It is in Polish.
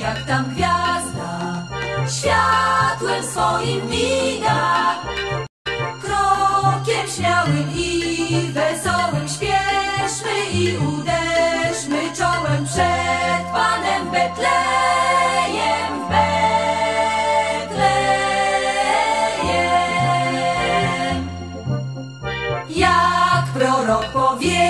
jak tam gwiazda światłem swoim miga. Krokiem śmiałym i wesołym śpieszmy i uderzmy czołem przed Panem Betlejem Betlejem. Jak prorok powie,